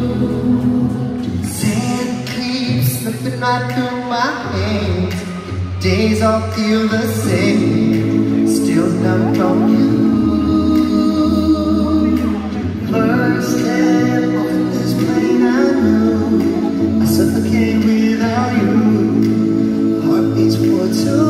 Sand keeps slipping right through my hands. Days all feel the same. Still numb from you. First step off this plane I knew I suffocate without you. Heart beats for two